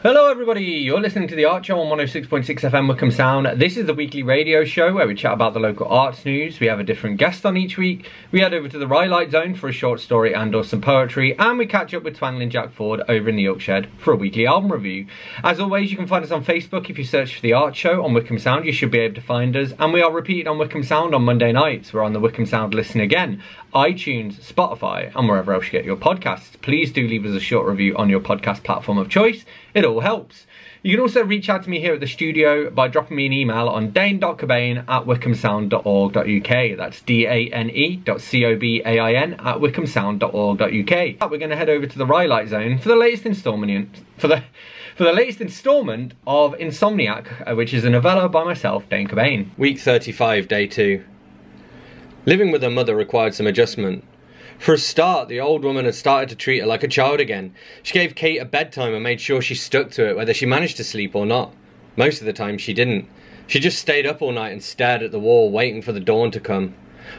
Hello everybody, you're listening to The Arts Show on 106.6 FM Wycombe Sound. This is the weekly radio show where we chat about the local arts news. We have a different guest on each week. We head over to the Rhyolite Zone for a short story and or some poetry. And we catch up with Twangling Jack Ford over in the Oak Shed for a weekly album review. As always, you can find us on Facebook. If you search for The Arts Show on Wycombe Sound, you should be able to find us. And we are repeated on Wycombe Sound on Monday nights. We're on the Wycombe Sound Listen Again, iTunes, Spotify, and wherever else you get your podcasts. Please do leave us a short review on your podcast platform of choice. It all helps. You can also reach out to me here at the studio by dropping me an email on dane.cobain at wycombesound.org.uk. That's D-A-N-E dot C-O-B-A-I-N at wycombesound.org.uk. We're going to head over to the Rhyolite Zone for the latest installment, for the, for the latest installment of Insomniac, uh, which is a novella by myself, Dane Cobain. Week 35, day 2. Living with her mother required some adjustment. For a start, the old woman had started to treat her like a child again. She gave Kate a bedtime and made sure she stuck to it whether she managed to sleep or not. Most of the time she didn't. She just stayed up all night and stared at the wall, waiting for the dawn to come.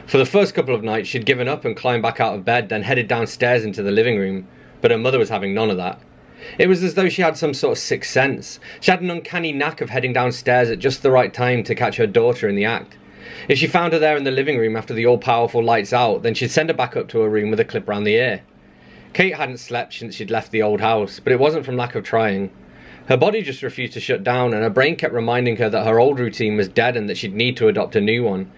For the first couple of nights, she'd given up and climbed back out of bed, then headed downstairs into the living room. But her mother was having none of that. It was as though she had some sort of sixth sense. She had an uncanny knack of heading downstairs at just the right time to catch her daughter in the act. If she found her there in the living room after the all powerful lights out, then she'd send her back up to her room with a clip round the ear. Kate hadn't slept since she'd left the old house, but it wasn't from lack of trying. Her body just refused to shut down, and her brain kept reminding her that her old routine was dead and that she'd need to adopt a new one.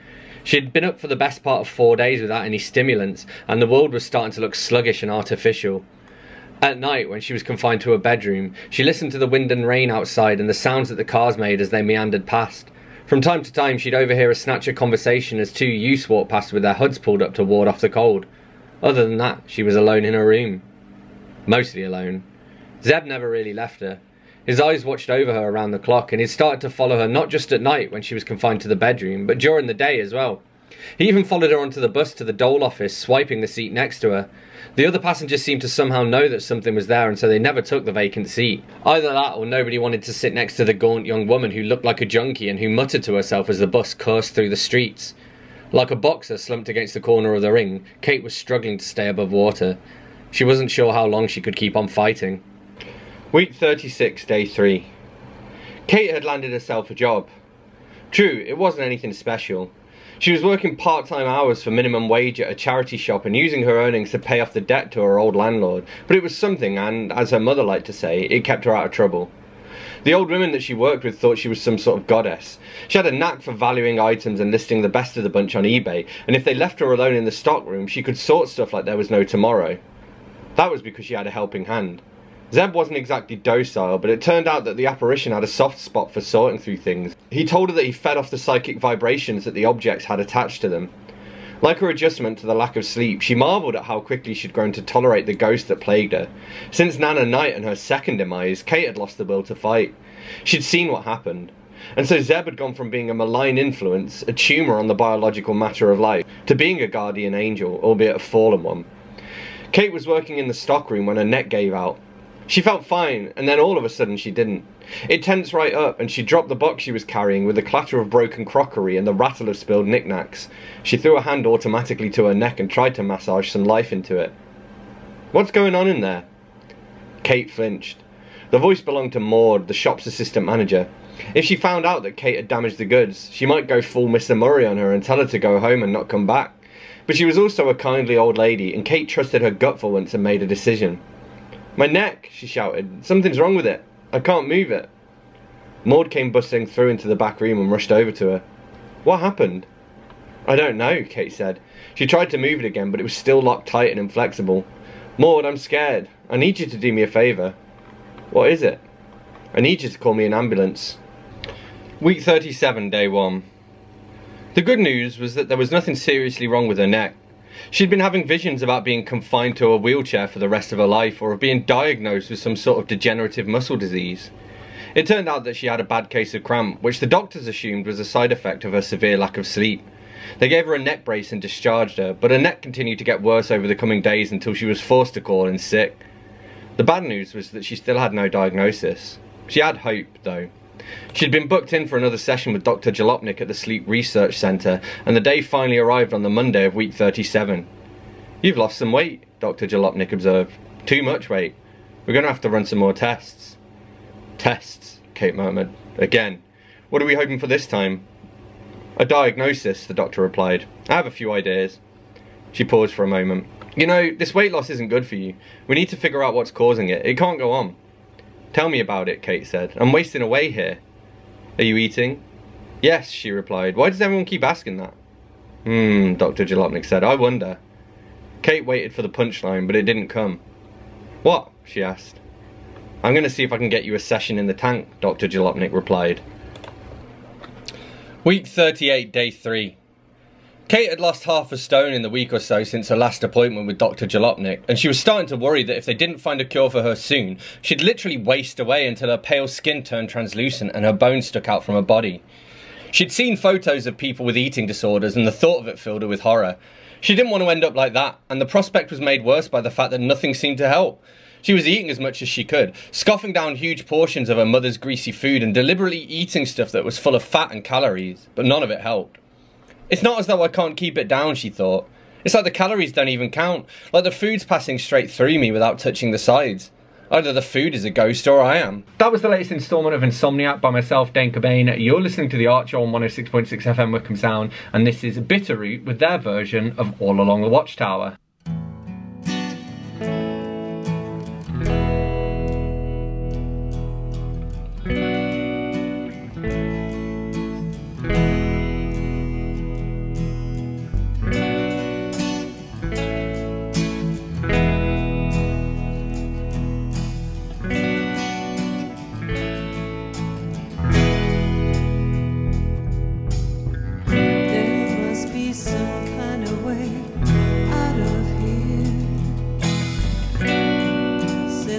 She'd been up for the best part of four days without any stimulants, and the world was starting to look sluggish and artificial. At night, when she was confined to her bedroom, she listened to the wind and rain outside and the sounds that the cars made as they meandered past. From time to time, she'd overhear a snatch of conversation as two youths walked past with their hoods pulled up to ward off the cold. Other than that, she was alone in her room. Mostly alone. Zeb never really left her. His eyes watched over her around the clock, and he'd started to follow her not just at night when she was confined to the bedroom, but during the day as well. He even followed her onto the bus to the dole office, swiping the seat next to her. The other passengers seemed to somehow know that something was there, and so they never took the vacant seat. Either that, or nobody wanted to sit next to the gaunt young woman who looked like a junkie and who muttered to herself as the bus coursed through the streets. Like a boxer slumped against the corner of the ring, Kate was struggling to stay above water. She wasn't sure how long she could keep on fighting. Week 36, day 3. Kate had landed herself a job. True, it wasn't anything special. She was working part-time hours for minimum wage at a charity shop and using her earnings to pay off the debt to her old landlord, but it was something and, as her mother liked to say, it kept her out of trouble. The old women that she worked with thought she was some sort of goddess. She had a knack for valuing items and listing the best of the bunch on eBay, and if they left her alone in the stockroom, she could sort stuff like there was no tomorrow. That was because she had a helping hand. Zeb wasn't exactly docile, but it turned out that the apparition had a soft spot for sorting through things. He told her that he fed off the psychic vibrations that the objects had attached to them. Like her adjustment to the lack of sleep, she marvelled at how quickly she'd grown to tolerate the ghost that plagued her. Since Nana Knight and her second demise, Kate had lost the will to fight. She'd seen what happened. And so Zeb had gone from being a malign influence, a tumour on the biological matter of life, to being a guardian angel, albeit a fallen one. Kate was working in the stockroom when her neck gave out, she felt fine, and then all of a sudden she didn't. It tensed right up, and she dropped the box she was carrying with the clatter of broken crockery and the rattle of spilled knickknacks. She threw her hand automatically to her neck and tried to massage some life into it. What's going on in there? Kate flinched. The voice belonged to Maud, the shop's assistant manager. If she found out that Kate had damaged the goods, she might go full Mr. Murray on her and tell her to go home and not come back. But she was also a kindly old lady, and Kate trusted her gut for once and made a decision. My neck, she shouted. Something's wrong with it. I can't move it. Maud came bustling through into the back room and rushed over to her. What happened? I don't know, Kate said. She tried to move it again, but it was still locked tight and inflexible. Maud, I'm scared. I need you to do me a favour. What is it? I need you to call me an ambulance. Week 37, day 1. The good news was that there was nothing seriously wrong with her neck. She'd been having visions about being confined to a wheelchair for the rest of her life or of being diagnosed with some sort of degenerative muscle disease. It turned out that she had a bad case of cramp, which the doctors assumed was a side effect of her severe lack of sleep. They gave her a neck brace and discharged her, but her neck continued to get worse over the coming days until she was forced to call in sick. The bad news was that she still had no diagnosis. She had hope, though. She'd been booked in for another session with Dr. Jalopnik at the Sleep Research Centre, and the day finally arrived on the Monday of week 37. You've lost some weight, Dr. Jalopnik observed. Too much weight. We're going to have to run some more tests. Tests, Kate murmured. Again. What are we hoping for this time? A diagnosis, the doctor replied. I have a few ideas. She paused for a moment. You know, this weight loss isn't good for you. We need to figure out what's causing it. It can't go on. Tell me about it, Kate said. I'm wasting away here. Are you eating? Yes, she replied. Why does everyone keep asking that? Hmm, Dr. Jalopnik said. I wonder. Kate waited for the punchline, but it didn't come. What? she asked. I'm going to see if I can get you a session in the tank, Dr. Jalopnik replied. Week 38, day 3. Kate had lost half a stone in the week or so since her last appointment with Dr. Jalopnik, and she was starting to worry that if they didn't find a cure for her soon, she'd literally waste away until her pale skin turned translucent and her bones stuck out from her body. She'd seen photos of people with eating disorders, and the thought of it filled her with horror. She didn't want to end up like that, and the prospect was made worse by the fact that nothing seemed to help. She was eating as much as she could, scoffing down huge portions of her mother's greasy food and deliberately eating stuff that was full of fat and calories, but none of it helped. It's not as though I can't keep it down, she thought. It's like the calories don't even count, like the food's passing straight through me without touching the sides. Either the food is a ghost or I am. That was the latest instalment of Insomniac by myself, Dane Cobain. You're listening to The Arts Show on 106.6 FM Wycombe Sound, and this is Bitterroot with their version of All Along the Watchtower.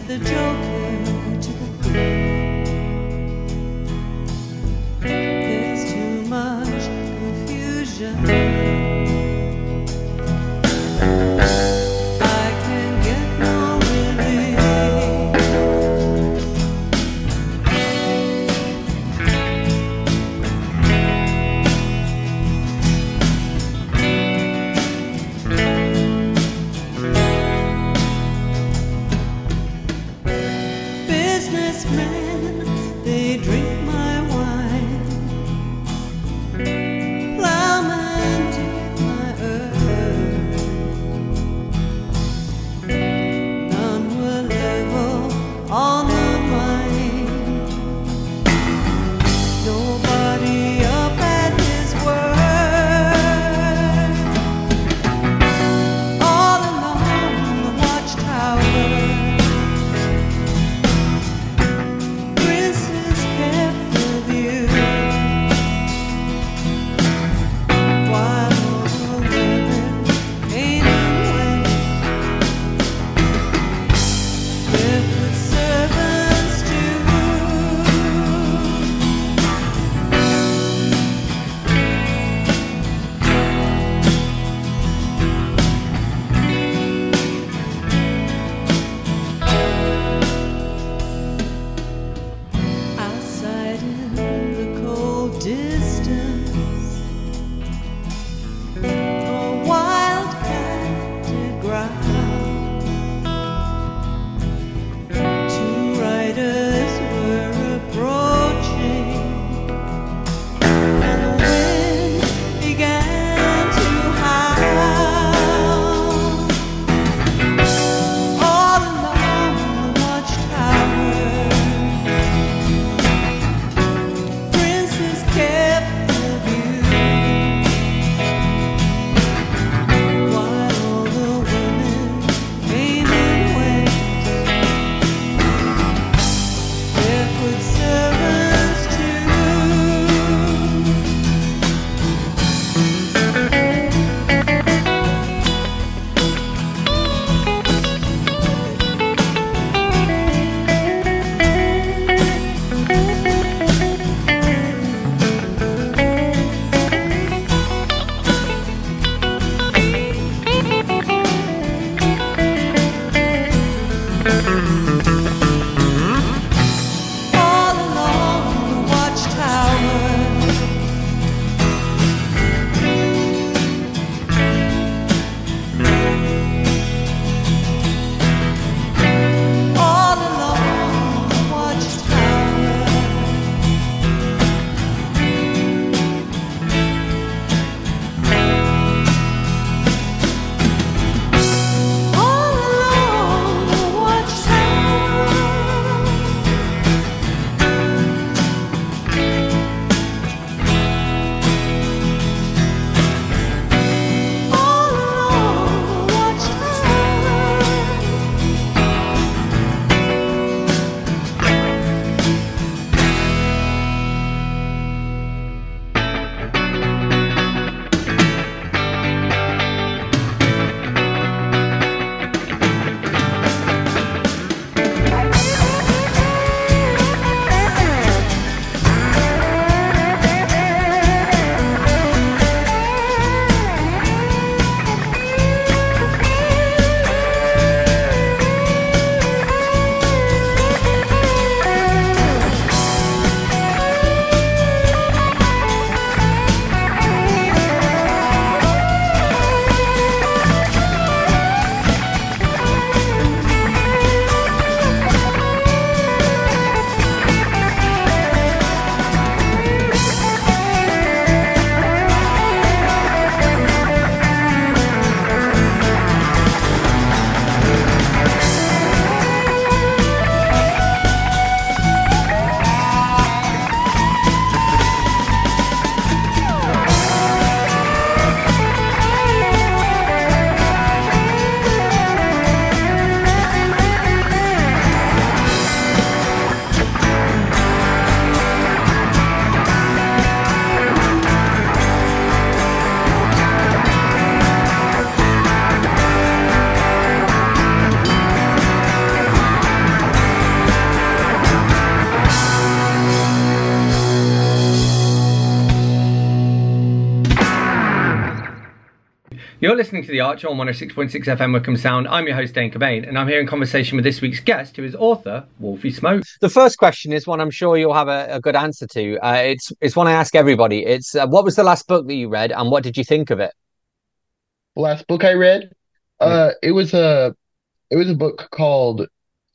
the joke. right You're listening to The Arts Show on 106.6 FM Wycombe Sound. I'm your host, Dane Cobain, and I'm here in conversation with this week's guest, who is author Wolfie Smoke. The first question is one I'm sure you'll have a, a good answer to. Uh, it's, it's one I ask everybody. It's uh, what was the last book that you read, and what did you think of it? The last book I read, uh, it was a it was a book called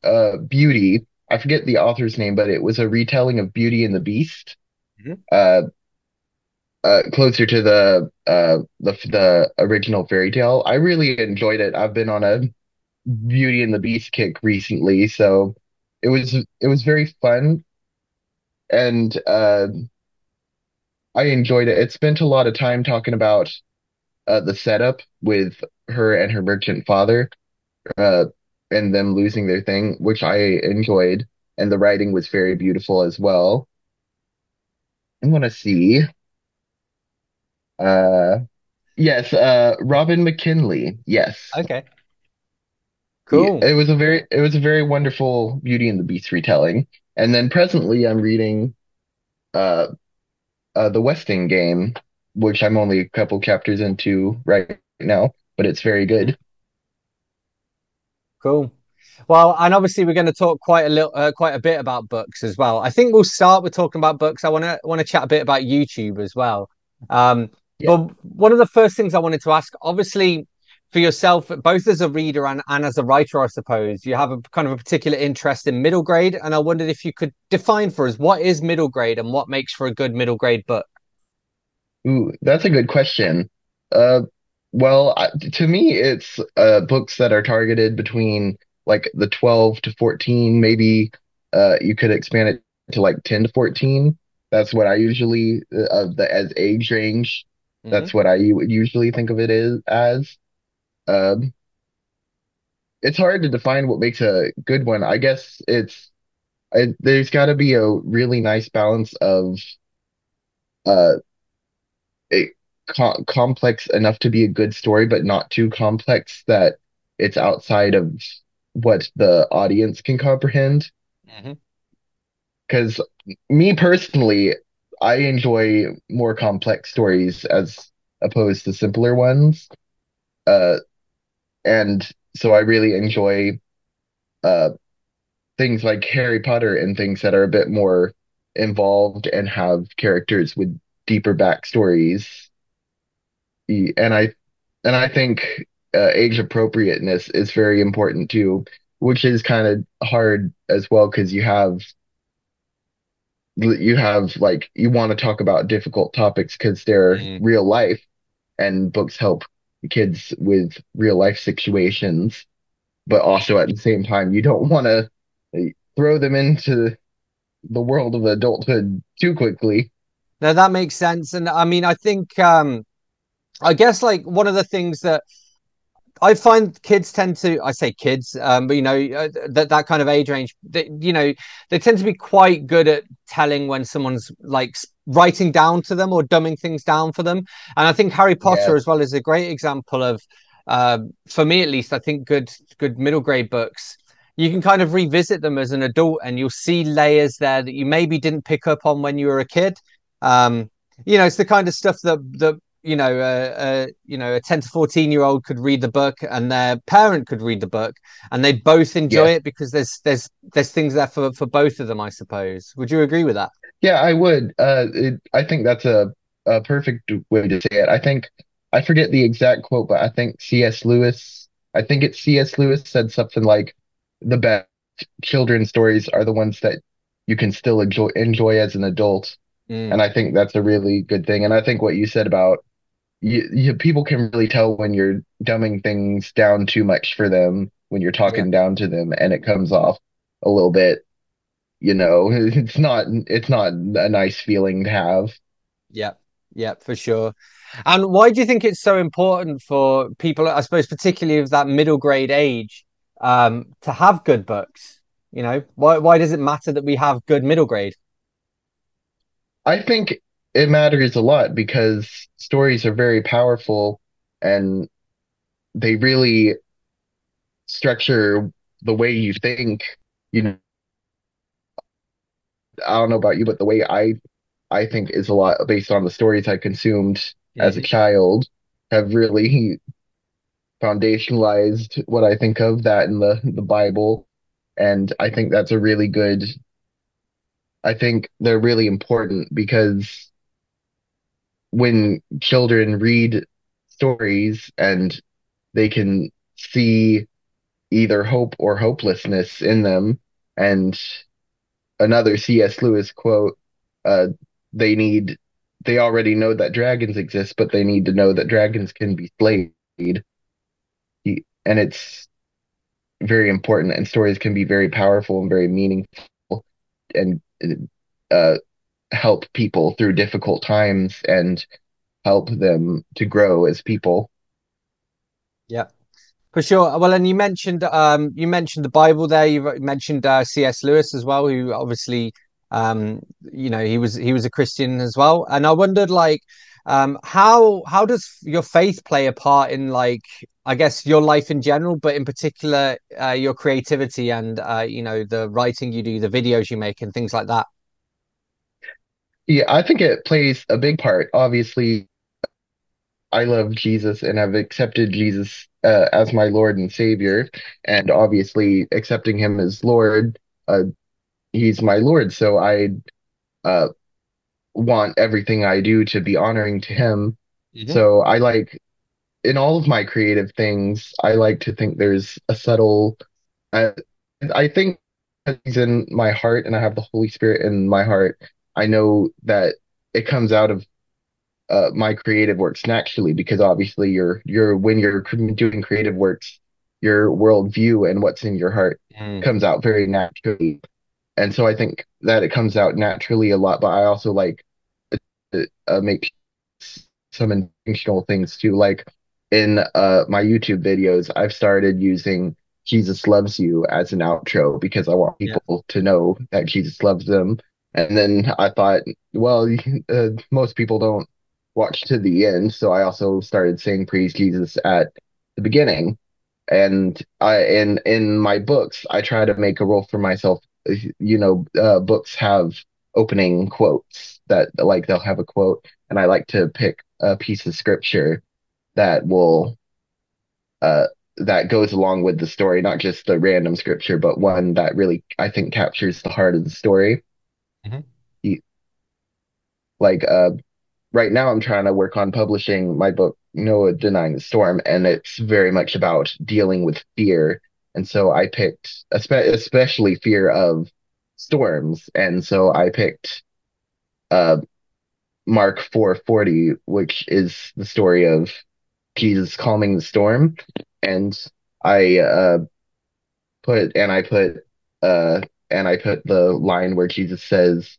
uh, Beauty. I forget the author's name, but it was a retelling of Beauty and the Beast. Mm-hmm. Uh, closer to the uh the the original fairy tale. I really enjoyed it. I've been on a Beauty and the Beast kick recently, so it was it was very fun, and uh, I enjoyed it. It spent a lot of time talking about uh, the setup with her and her merchant father, uh, and them losing their thing, which I enjoyed, and the writing was very beautiful as well. I want to see. Uh, yes, uh, Robin McKinley. Yes. Okay. Cool. It was a very, it was a very wonderful Beauty and the Beast retelling. And then presently, I'm reading, uh, uh, the Westing game, which I'm only a couple chapters into right now, but it's very good. Cool. Well, and obviously we're going to talk quite a little, uh, quite a bit about books as well. I think we'll start with talking about books. I want to want to chat a bit about YouTube as well. Um, yeah. But one of the first things I wanted to ask, obviously, for yourself, both as a reader and, and as a writer, I suppose, you have a kind of a particular interest in middle grade. And I wondered if you could define for us what is middle grade and what makes for a good middle grade book. Ooh, that's a good question. Uh, well, to me, it's uh, books that are targeted between like the 12 to 14. Maybe uh, you could expand it to like 10 to 14. That's what I usually, uh, the as age range Mm-hmm. That's what I would usually think of it as. as. Um, it's hard to define what makes a good one. I guess it's there's got to be a really nice balance of uh, a co- complex enough to be a good story, but not too complex that it's outside of what the audience can comprehend. Because mm-hmm. me personally, I enjoy more complex stories as opposed to simpler ones. Uh, and so I really enjoy uh, things like Harry Potter and things that are a bit more involved and have characters with deeper backstories. And I and I think uh, age appropriateness is very important too, which is kind of hard as well because you have you have like you want to talk about difficult topics because they're mm. real life and books help kids with real life situations but also at the same time you don't want to throw them into the world of adulthood too quickly now that makes sense and i mean i think um i guess like one of the things that I find kids tend to, I say kids, um, but you know, uh, that, that kind of age range, they, you know, they tend to be quite good at telling when someone's like writing down to them or dumbing things down for them. And I think Harry Potter yeah. as well is a great example of, uh, for me at least, I think good, good middle grade books. You can kind of revisit them as an adult and you'll see layers there that you maybe didn't pick up on when you were a kid. Um, you know, it's the kind of stuff that, that you know, uh, uh, you know, a ten to fourteen year old could read the book, and their parent could read the book, and they both enjoy yeah. it because there's there's there's things there for for both of them, I suppose. Would you agree with that? Yeah, I would. Uh, it, I think that's a a perfect way to say it. I think I forget the exact quote, but I think C.S. Lewis. I think it's C.S. Lewis said something like, "The best children's stories are the ones that you can still enjoy enjoy as an adult." Mm. And I think that's a really good thing. And I think what you said about you, you, people can really tell when you're dumbing things down too much for them when you're talking yeah. down to them and it comes off a little bit you know it's not it's not a nice feeling to have. Yeah yeah for sure. And why do you think it's so important for people i suppose particularly of that middle grade age um to have good books? You know why why does it matter that we have good middle grade? I think it matters a lot because stories are very powerful and they really structure the way you think you know i don't know about you but the way i i think is a lot based on the stories i consumed mm-hmm. as a child have really foundationalized what I think of that in the the Bible, and I think that's a really good. I think they're really important because when children read stories and they can see either hope or hopelessness in them, and another C.S. Lewis quote, uh, they need they already know that dragons exist, but they need to know that dragons can be slayed. He, and it's very important, and stories can be very powerful and very meaningful, and uh, help people through difficult times and help them to grow as people. Yeah, for sure. Well, and you mentioned um, you mentioned the Bible there. You mentioned uh, C.S. Lewis as well, who obviously um, you know he was he was a Christian as well. And I wondered like um, how how does your faith play a part in like I guess your life in general, but in particular uh, your creativity and uh, you know the writing you do, the videos you make, and things like that. Yeah, I think it plays a big part. Obviously, I love Jesus and I've accepted Jesus uh, as my Lord and Savior, and obviously accepting Him as Lord, uh, He's my Lord. So I uh, want everything I do to be honoring to Him. Mm-hmm. So I like in all of my creative things, I like to think there's a subtle. I, I think He's in my heart, and I have the Holy Spirit in my heart. I know that it comes out of uh, my creative works naturally because obviously you're you're when you're doing creative works, your worldview and what's in your heart mm. comes out very naturally, and so I think that it comes out naturally a lot. But I also like to uh, make some intentional things too, like in uh, my YouTube videos, I've started using Jesus loves you as an outro because I want people yeah. to know that Jesus loves them. And then I thought, well, uh, most people don't watch to the end, so I also started saying praise Jesus at the beginning. And I in in my books, I try to make a rule for myself. You know, uh, books have opening quotes that like they'll have a quote, and I like to pick a piece of scripture that will uh that goes along with the story, not just the random scripture, but one that really I think captures the heart of the story. Mm-hmm. Like uh right now I'm trying to work on publishing my book Noah Denying the Storm, and it's very much about dealing with fear. And so I picked especially fear of storms, and so I picked uh Mark 440, which is the story of Jesus calming the storm. And I uh put and I put uh and I put the line where Jesus says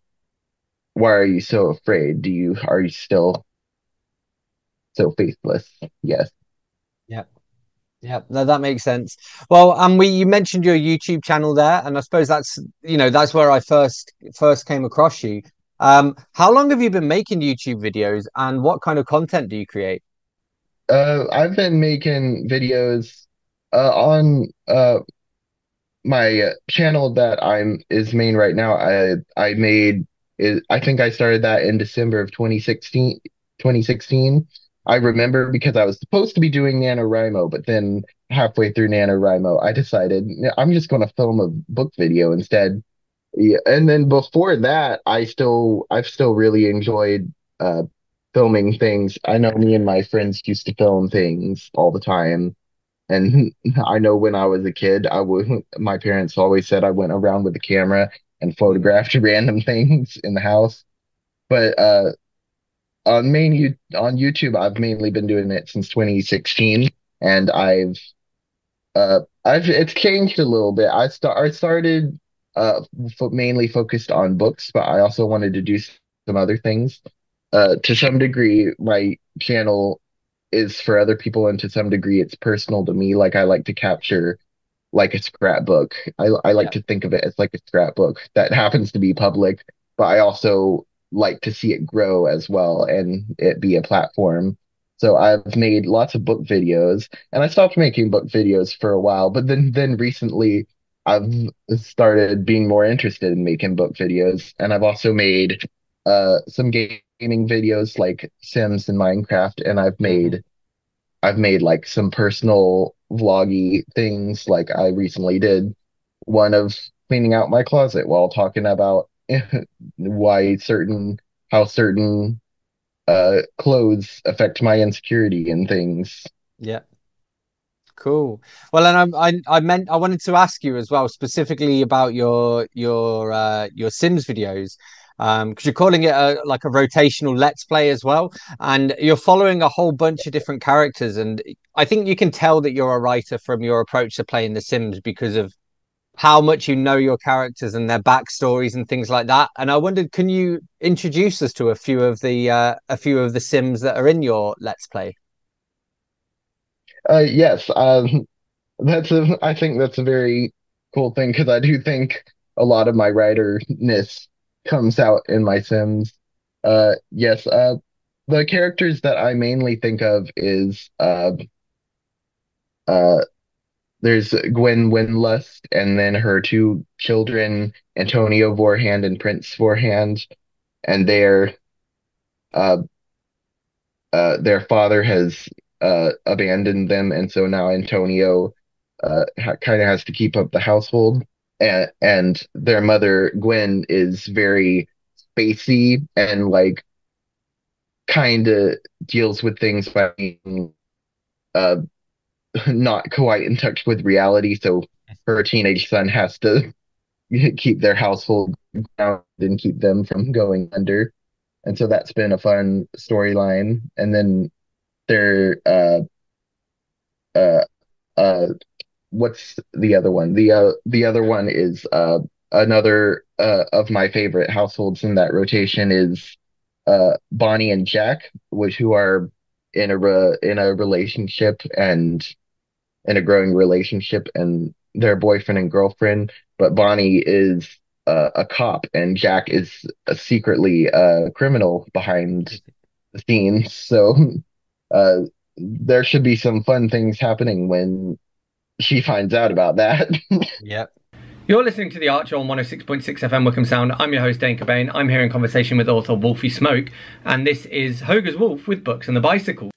why are you so afraid? Do you are you still so faithless? Yes. Yeah. Yeah, no, that makes sense. Well, and um, we you mentioned your YouTube channel there, and I suppose that's you know that's where I first first came across you. Um, how long have you been making YouTube videos, and what kind of content do you create? Uh, I've been making videos uh, on uh, my channel that I'm is main right now. I I made is I think I started that in December of 2016. 2016. I remember because I was supposed to be doing NaNoWriMo, but then halfway through NaNoWriMo, I decided I'm just going to film a book video instead. Yeah, and then before that, I still I've still really enjoyed uh, filming things. I know me and my friends used to film things all the time. And I know when I was a kid, I would my parents always said I went around with the camera and photographed random things in the house. But uh, on main you on YouTube, I've mainly been doing it since 2016, and I've uh, I've it's changed a little bit. I start I started uh fo- mainly focused on books, but I also wanted to do some other things. Uh, to some degree, my channel is for other people, and to some degree, it's personal to me. Like I like to capture like a scrapbook. I I like yeah. to think of it as like a scrapbook that happens to be public, but I also like to see it grow as well and it be a platform. So I've made lots of book videos and I stopped making book videos for a while, but then then recently I've started being more interested in making book videos and I've also made uh some gaming videos like Sims and Minecraft and I've made I've made like some personal vloggy things. Like I recently did one of cleaning out my closet while talking about why certain how certain uh clothes affect my insecurity and things. Yeah. Cool. Well, and I, I, I meant I wanted to ask you as well, specifically about your your uh, your Sims videos, because um, you're calling it a, like a rotational Let's Play as well, and you're following a whole bunch of different characters, and I think you can tell that you're a writer from your approach to playing The Sims because of how much you know your characters and their backstories and things like that. And I wondered, can you introduce us to a few of the uh, a few of the Sims that are in your Let's Play? Uh, yes, um, that's a. I think that's a very cool thing because I do think a lot of my writerness comes out in my Sims. Uh, yes. Uh, the characters that I mainly think of is uh, uh, there's Gwen Windlust, and then her two children, Antonio Vorhand and Prince Vorhand, and their uh, uh, their father has uh, abandoned them, and so now Antonio uh, ha- kind of has to keep up the household. And, their mother, Gwen, is very spacey and like kind of deals with things by being uh, not quite in touch with reality. So her teenage son has to keep their household grounded and keep them from going under. And so that's been a fun storyline. And then they're uh uh uh what's the other one? The uh the other one is uh another uh of my favorite households in that rotation is uh Bonnie and Jack, which who are in a re- in a relationship and in a growing relationship and their boyfriend and girlfriend, but Bonnie is uh, a cop and Jack is secretly a criminal behind the scenes. So uh, there should be some fun things happening when she finds out about that. yep. You're listening to the Arts Show on 106.6 FM Wycombe Sound. I'm your host, Dane Cobain. I'm here in conversation with author Wolfie Smoke, and this is Hoger's Wolf with Books and the Bicycle.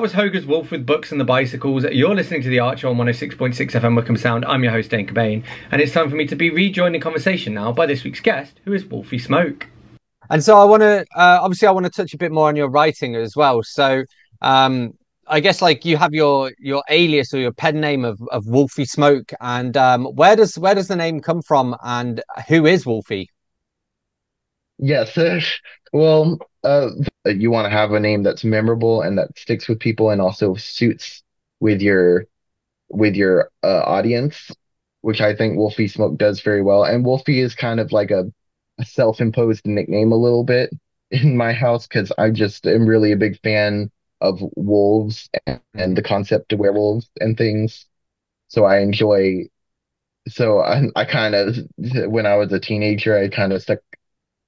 That was Hoger's Wolf with Books and the Bicycles. You're listening to The Arts Show on 106.6 FM Wycombe Sound. I'm your host, Dane Cobain, and it's time for me to be rejoined in conversation now by this week's guest, who is Wolfie Smoke. And so I want to, uh, obviously, I want to touch a bit more on your writing as well. So, um, I guess like you have your your alias or your pen name of, of Wolfie Smoke, and um, where does where does the name come from, and who is Wolfie? Yes. Well, uh, you want to have a name that's memorable and that sticks with people and also suits with your with your uh, audience, which I think Wolfie Smoke does very well. And Wolfie is kind of like a, a self-imposed nickname a little bit in my house because I just am really a big fan of wolves and, and the concept of werewolves and things. So I enjoy. So I I kind of when I was a teenager, I kind of stuck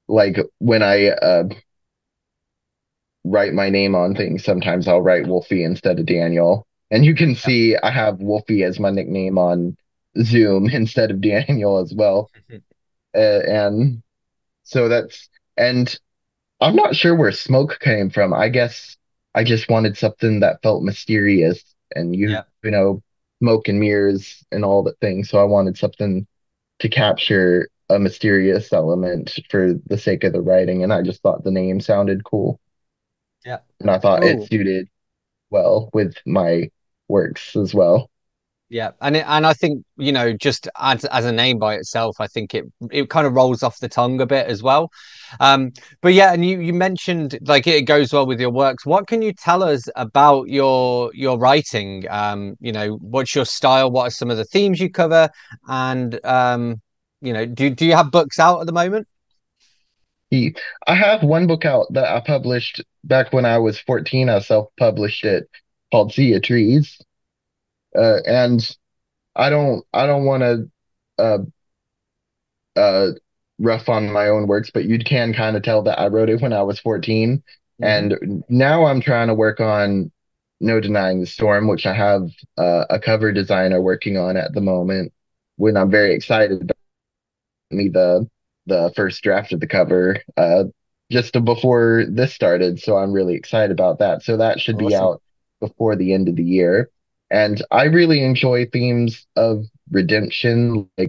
like when I uh write my name on things, sometimes I'll write Wolfie instead of Daniel. And you can see I have Wolfie as my nickname on Zoom instead of Daniel as well. Uh, and so that's and I'm not sure where smoke came from. I guess I just wanted something that felt mysterious and you Yeah. you know smoke and mirrors and all that thing. So I wanted something to capture a mysterious element for the sake of the writing, and I just thought the name sounded cool. Yeah. And I thought Cool. it suited well with my works as well. Yeah, and it, and I think you know just as as a name by itself, I think it it kind of rolls off the tongue a bit as well. Um, but yeah, and you you mentioned like it goes well with your works. What can you tell us about your your writing? Um, you know, what's your style? What are some of the themes you cover? And um, you know, do do you have books out at the moment? I have one book out that I published back when I was 14. I self-published it called Sea of Trees. Uh, and I don't I don't want to uh uh rough on my own works, but you can kind of tell that I wrote it when I was 14. And now I'm trying to work on No Denying the Storm, which I have uh, a cover designer working on at the moment. When I'm very excited about me the the first draft of the cover uh, just before this started, so I'm really excited about that. So that should be out before the end of the year. And I really enjoy themes of redemption, like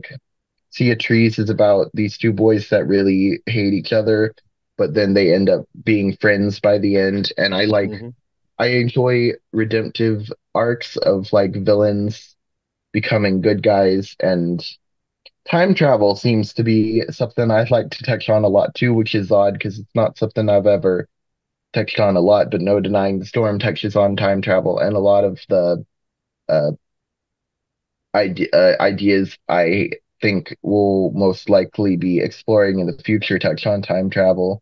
Sea of Trees is about these two boys that really hate each other but then they end up being friends by the end. And I like Mhm. I enjoy redemptive arcs of like villains becoming good guys and time travel seems to be something I'd like to touch on a lot too, which is odd because it's not something I've ever touched on a lot, but no denying the storm touches on time travel and a lot of the uh, ide uh, ideas I think will most likely be exploring in the future touch on time travel.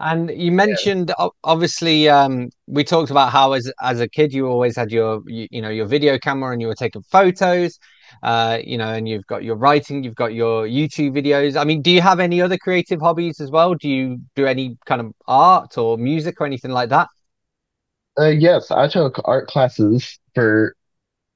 And you mentioned o- obviously um, we talked about how as as a kid you always had your you, you know your video camera and you were taking photos, uh, you know, and you've got your writing, you've got your YouTube videos. I mean, do you have any other creative hobbies as well? Do you do any kind of art or music or anything like that? Uh, yes, I took art classes for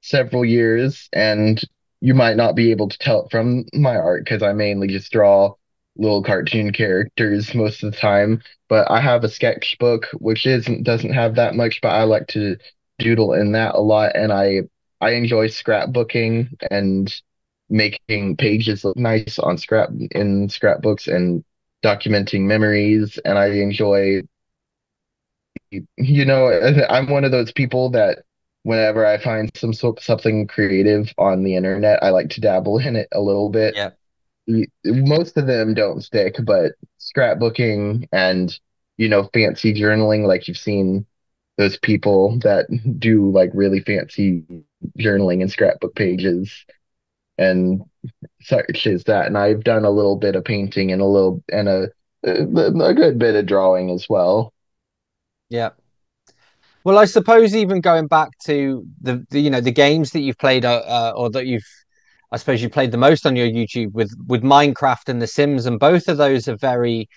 several years, and you might not be able to tell it from my art because I mainly just draw little cartoon characters most of the time. But I have a sketchbook which isn't doesn't have that much, but I like to doodle in that a lot, and I I enjoy scrapbooking and making pages look nice on scrap in scrapbooks and documenting memories, and I enjoy you know, I'm one of those people that whenever I find some something creative on the internet, I like to dabble in it a little bit. Yeah. Most of them don't stick, but scrapbooking and, you know, fancy journaling, like you've seen those people that do like really fancy journaling and scrapbook pages and such as that. And I've done a little bit of painting and a little and a a good bit of drawing as well. Yeah. Well, I suppose even going back to the, the you know the games that you've played uh, uh, or that you've I suppose you played the most on your YouTube with with Minecraft and The Sims, and both of those are very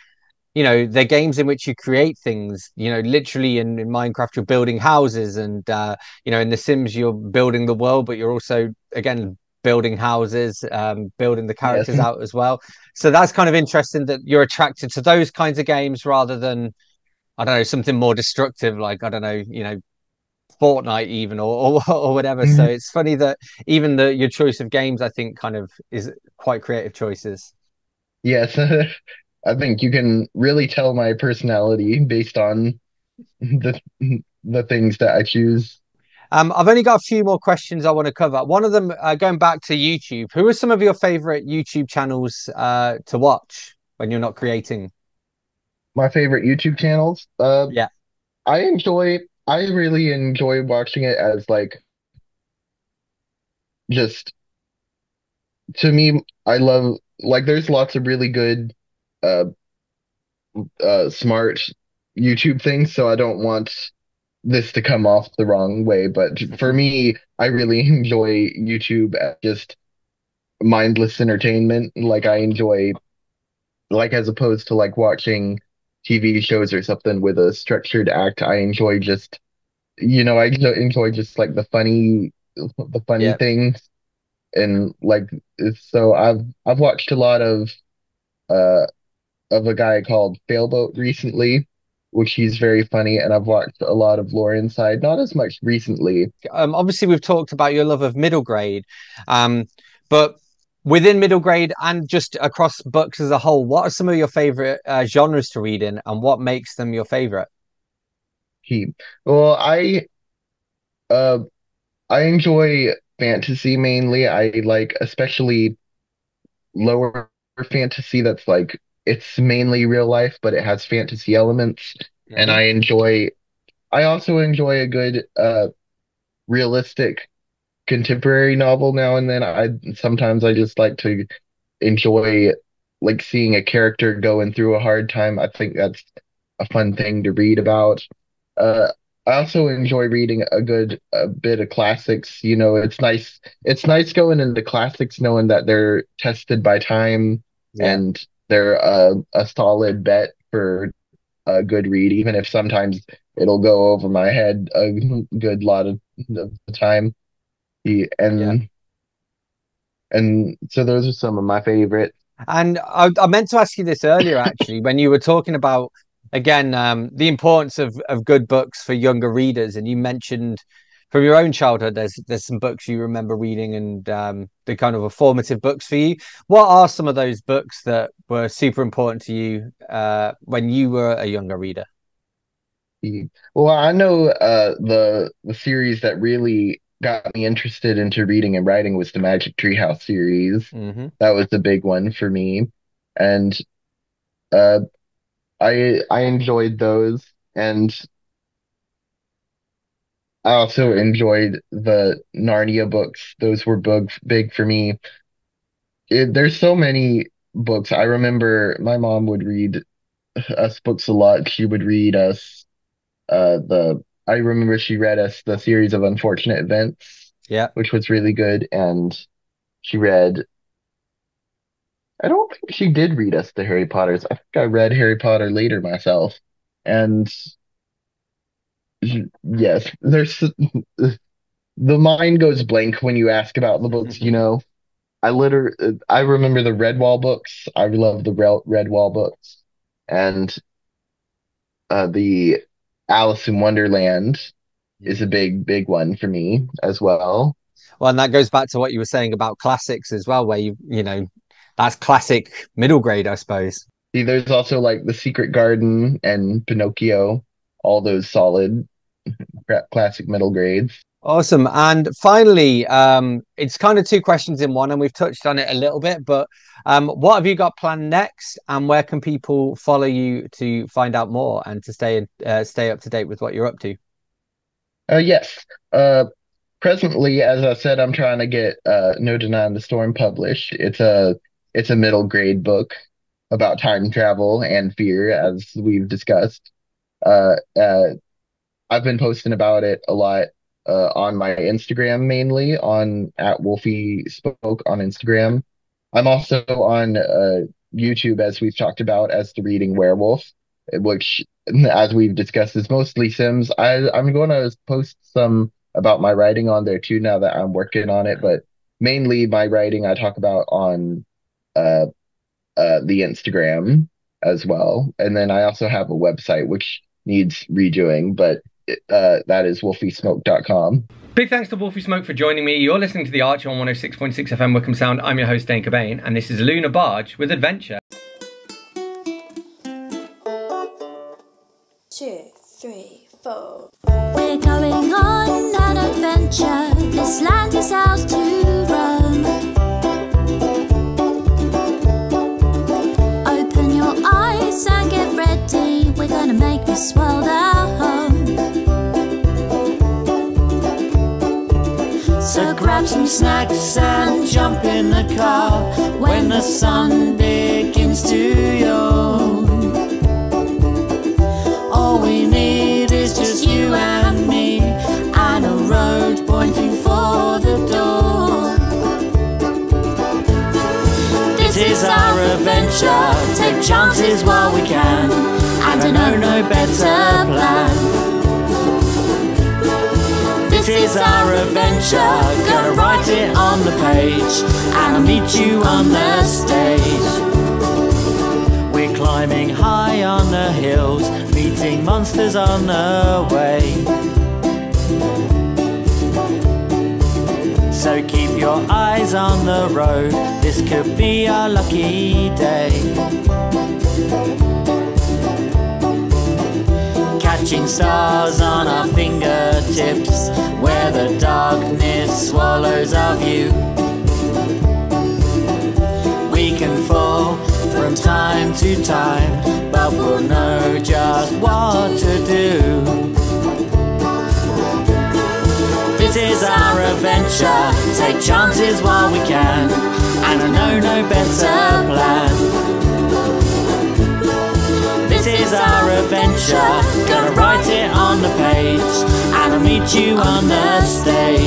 you know they're games in which you create things you know literally in, in minecraft you're building houses and uh you know in the sims you're building the world but you're also again building houses um building the characters Yes. out as well so that's kind of interesting that you're attracted to those kinds of games rather than i don't know something more destructive like i don't know you know Fortnite even or or, or whatever so Mhm. it's funny that even the your choice of games i think kind of is quite creative choices Yes, I think you can really tell my personality based on the the things that I choose. Um, I've only got a few more questions I want to cover. One of them, uh, going back to YouTube, who are some of your favorite YouTube channels uh, to watch when you're not creating? My favorite YouTube channels. Uh, Yeah. I enjoy. I really enjoy watching it as like just to me. I love like there's lots of really good, uh, uh, smart YouTube things. So I don't want this to come off the wrong way. But for me, I really enjoy YouTube as just mindless entertainment. Like I enjoy, like as opposed to like watching TV shows or something with a structured act, I enjoy just, you know, I enjoy just like the funny, the funny Yeah. things. And like, so I've I've watched a lot of uh of a guy called Failboat recently, which he's very funny, and I've watched a lot of Lore Inside, not as much recently. Um, obviously, we've talked about your love of middle grade, um, but within middle grade and just across books as a whole, what are some of your favorite uh, genres to read in, and what makes them your favorite? He, well, I uh I enjoy fantasy mainly. I like especially lower fantasy that's like it's mainly real life, but it has fantasy elements. And I enjoy I also enjoy a good uh realistic contemporary novel now and then. I sometimes I just like to enjoy like seeing a character going through a hard time. I think that's a fun thing to read about. Uh, I also enjoy reading a good a bit of classics. You know, it's nice. It's nice going into classics knowing that they're tested by time Yeah. and they're a, a solid bet for a good read, even if sometimes it'll go over my head a good lot of the time. The- And Yeah. and so those are some of my favorites. And I, I meant to ask you this earlier, actually, when you were talking about again um, the importance of of good books for younger readers, and you mentioned from your own childhood, there's there's some books you remember reading and um, the kind of formative books for you. What are some of those books that were super important to you uh, when you were a younger reader? Well, I know uh, the the series that really got me interested into reading and writing was the Magic Tree House series. hmm That was the big one for me, and uh, I I enjoyed those, and I also enjoyed the Narnia books. Those were big big for me. It, there's so many books. I remember my mom would read us books a lot. She would read us uh the I remember she read us the series of Unfortunate Events, Yeah. which was really good, and she read I don't think she did read us the Harry Potters. I think I read Harry Potter later myself. And yes, there's the mind goes blank when you ask about the books, you know. I literally I remember the Redwall books. I love the Re- Redwall books. And uh the Alice in Wonderland is a big, big one for me as well. Well, and that goes back to what you were saying about classics as well, where you you know that's classic middle grade, I suppose. See, there's also like The Secret Garden and Pinocchio, all those solid classic middle grades. Awesome. And finally, um, it's kind of two questions in one, and we've touched on it a little bit, but um, what have you got planned next, and where can people follow you to find out more and to stay in, uh, stay up to date with what you're up to? Uh, yes. Uh, presently, as I said, I'm trying to get uh, No Denying the Storm published. It's a it's a middle grade book about time travel and fear, as we've discussed. Uh, uh, I've been posting about it a lot uh, on my Instagram, mainly on at Wolfie Smoke on Instagram. I'm also on uh, YouTube, as we've talked about, as the Reading Werewolf, which, as we've discussed, is mostly Sims. I I'm going to post some about my writing on there too now that I'm working on it, but mainly my writing I talk about on uh uh the Instagram as well. And then I also have a website which needs redoing, but uh that is wolfiesmoke.com. Big thanks to Wolfie Smoke for joining me. You're listening to The Arts Show on 106.6 FM Wycombe Sound. I'm your host, Dane Cobain, and this is LunaBarge with Adventure. two, three, four. We're going on an adventure. This land is ours to So grab some snacks and jump in the car when the sun begins to yawn. All we need is just you and me and a road pointing for the door. This is our adventure. Take chances while we can, and I know no better plan. Is our adventure. Gonna write it on the page, and I'll meet you on the stage. We're climbing high on the hills, meeting monsters on the way. So keep your eyes on the road, this could be our lucky day. Catching stars on our fingertips, where the darkness swallows our view. We can fall from time to time, but we'll know just what to do. This is our adventure, take chances while we can, and I know no better plan. Is our adventure, gonna write it on the page, and I'll meet you on the stage.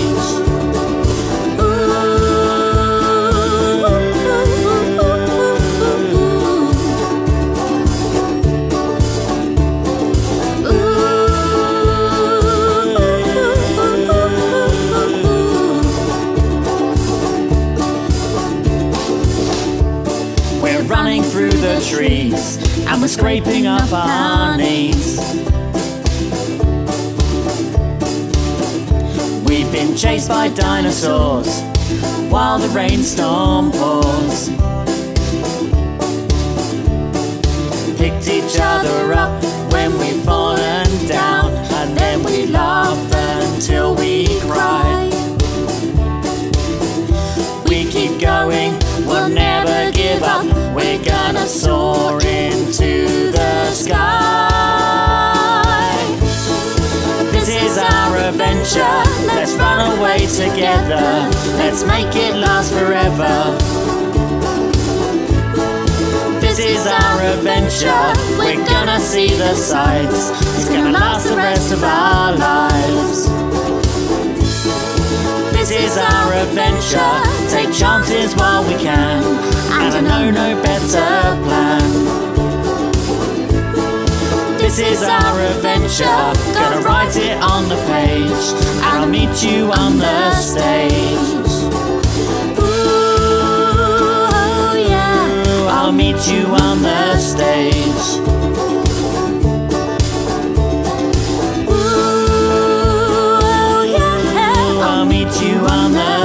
We're running through the trees we're scraping up our knees. We've been chased by dinosaurs while the rainstorm pours. Picked each other up when we've fallen down, and then we laugh until we cry. We're gonna soar into the sky. This is our adventure. Let's run away together. Let's make it last forever. This is our adventure. We're gonna see the sights. It's gonna last the rest of our lives. This is our adventure. Take chances while we can. And I know no better plan. This is our adventure. Gonna write it on the page. And I'll meet you on the stage. Ooh, oh yeah. I'll meet you on the stage.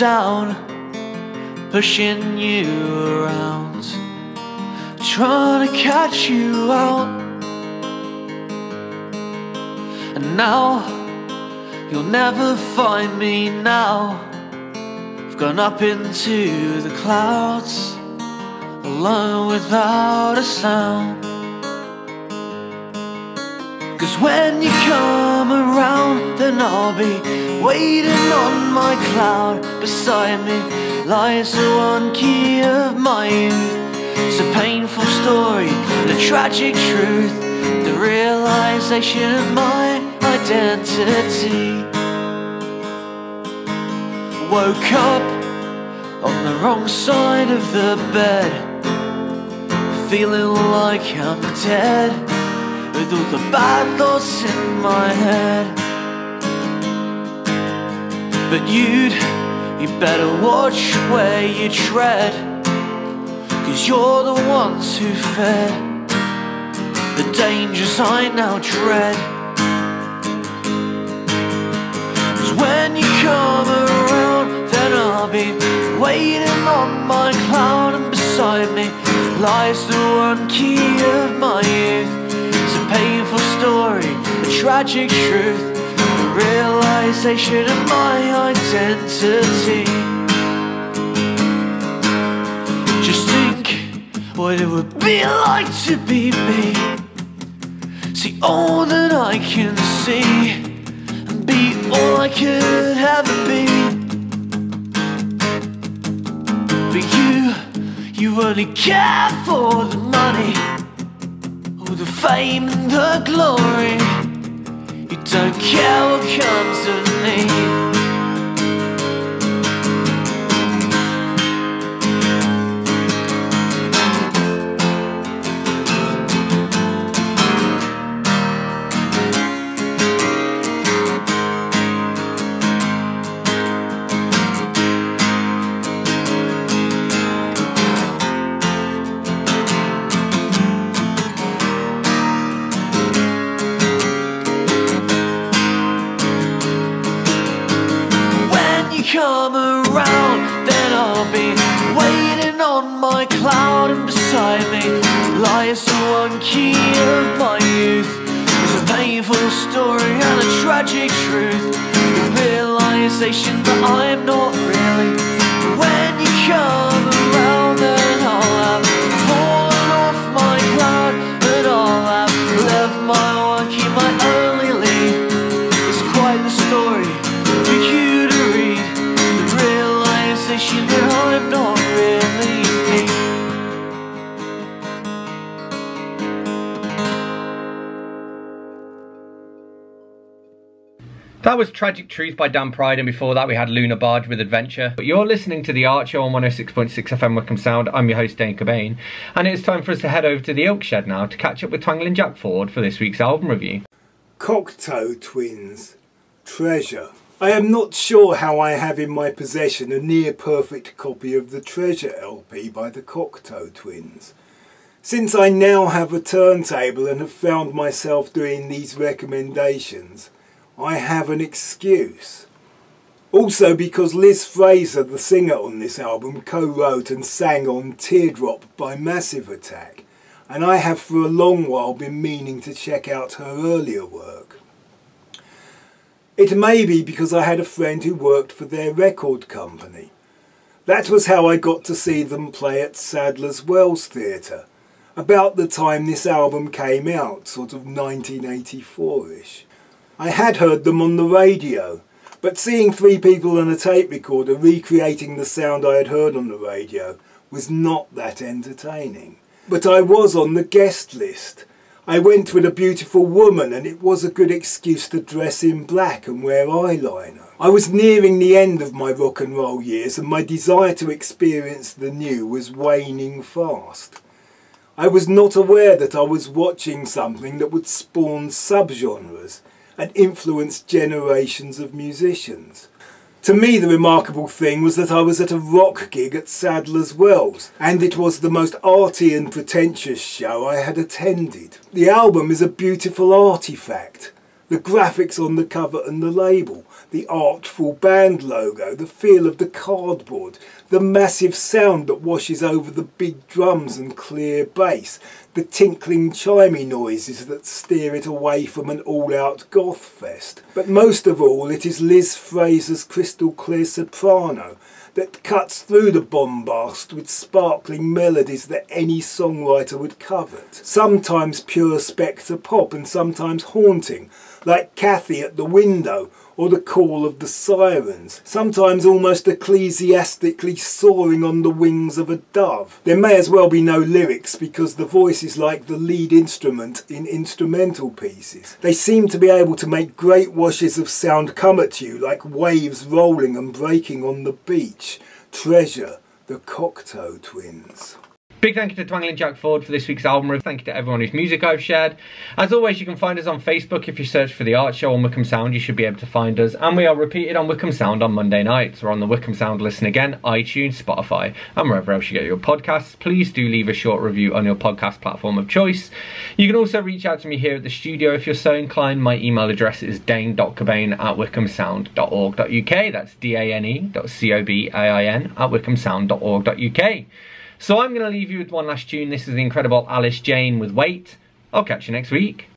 down, pushing you around, trying to catch you out. And now you'll never find me now. I've gone up into the clouds, alone without a sound. Cause when you come around, then I'll be waiting on my cloud. Beside me lies the one key of my youth. It's a painful story, and a tragic truth. The realization of my identity. Woke up on the wrong side of the bed, feeling like I'm dead with all the bad thoughts in my head. But you'd, you better watch where you tread, cause you're the ones who fed the dangers I now dread. Cause when you come around, then I'll be waiting on my cloud, and beside me lies the one key of my youth. It's a painful story, a tragic truth, realization of my identity. Just think what it would be like to be me. See all that I can see, and be all I could ever be. But you, you only care for the money. All the fame and the glory. You don't care what comes of me. Tragic Truth by Dan Pryde, and before that we had LunaBarge with Adventure. But you're listening to The Art Show on 106.6 FM Wycombe Sound. I'm your host, Dane Cobain, and it's time for us to head over to the Oak Shed now to catch up with Twangling Jack Ford for this week's album review. Cocteau Twins. Treasure. I am not sure how I have in my possession a near perfect copy of the Treasure LP by the Cocteau Twins. Since I now have a turntable and have found myself doing these recommendations, I have an excuse. Also because Liz Fraser, the singer on this album, co-wrote and sang on Teardrop by Massive Attack, and I have for a long while been meaning to check out her earlier work. It may be because I had a friend who worked for their record company. That was how I got to see them play at Sadler's Wells Theatre, about the time this album came out, sort of 1984ish. I had heard them on the radio, but seeing three people on a tape recorder recreating the sound I had heard on the radio was not that entertaining. But I was on the guest list. I went with a beautiful woman and it was a good excuse to dress in black and wear eyeliner. I was nearing the end of my rock and roll years and my desire to experience the new was waning fast. I was not aware that I was watching something that would spawn subgenres and influenced generations of musicians. To me, the remarkable thing was that I was at a rock gig at Sadler's Wells, and it was the most arty and pretentious show I had attended. The album is a beautiful artifact. The graphics on the cover and the label, the artful band logo, the feel of the cardboard, the massive sound that washes over the big drums and clear bass, the tinkling chimey noises that steer it away from an all-out goth fest. But most of all, it is Liz Fraser's crystal clear soprano that cuts through the bombast with sparkling melodies that any songwriter would covet. Sometimes pure spectre pop and sometimes haunting, like Kathy at the window or the call of the sirens, sometimes almost ecclesiastically soaring on the wings of a dove. There may as well be no lyrics because the voice is like the lead instrument in instrumental pieces. They seem to be able to make great washes of sound come at you like waves rolling and breaking on the beach. Treasure, the Cocteau Twins. Big thank you to Twangling Jack Ford for this week's album review. Thank you to everyone whose music I've shared. As always, you can find us on Facebook. If you search for The Art Show on Wycombe Sound, you should be able to find us. And we are repeated on Wycombe Sound on Monday nights. We're on the Wycombe Sound Listen Again, iTunes, Spotify, and wherever else you get your podcasts. Please do leave a short review on your podcast platform of choice. You can also reach out to me here at the studio if you're so inclined. My email address is dane.cobain at wycombesound.org.uk. That's D-A-N-E dot C-O-B-A-I-N at wycombesound.org.uk. So I'm going to leave you with one last tune. This is the incredible Alice Jane with Wait. I'll catch you next week.